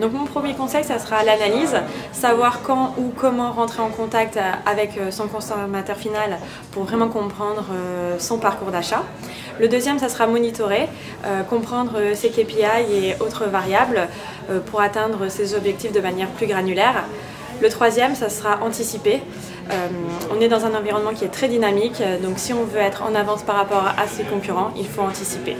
Donc mon premier conseil, ça sera l'analyse, savoir quand ou comment rentrer en contact euh, avec euh, son consommateur final pour vraiment comprendre euh, son parcours d'achat. Le deuxième, ça sera monitorer, comprendre ses KPI et autres variables pour atteindre ses objectifs de manière plus granulaire. Le troisième, ça sera anticiper. On est dans un environnement qui est très dynamique, donc si on veut être en avance par rapport à ses concurrents, il faut anticiper.